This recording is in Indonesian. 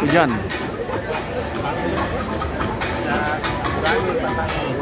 hujan